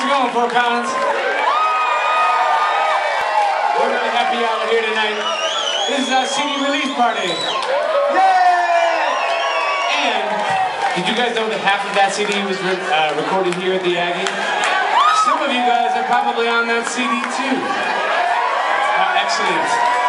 How's it going, Fort Collins? We're really happy y'all are here tonight. This is our CD release party. Yay! And did you guys know that half of that CD was re uh, recorded here at the Aggie? Some of you guys are probably on that CD too. How excellent.